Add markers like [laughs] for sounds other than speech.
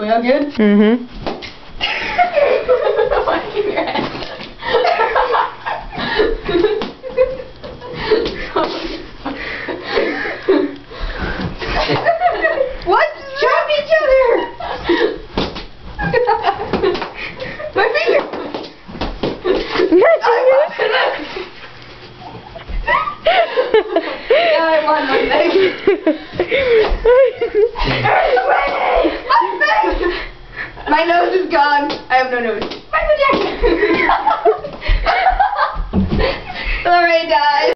Go. We all good? Mm-hmm. Washing your hands. What? Chop each other! My finger! Now [laughs] I want my leg. [laughs] My nose is gone. I have no nose. [laughs] Michael Jackson. [laughs] Alright, guys.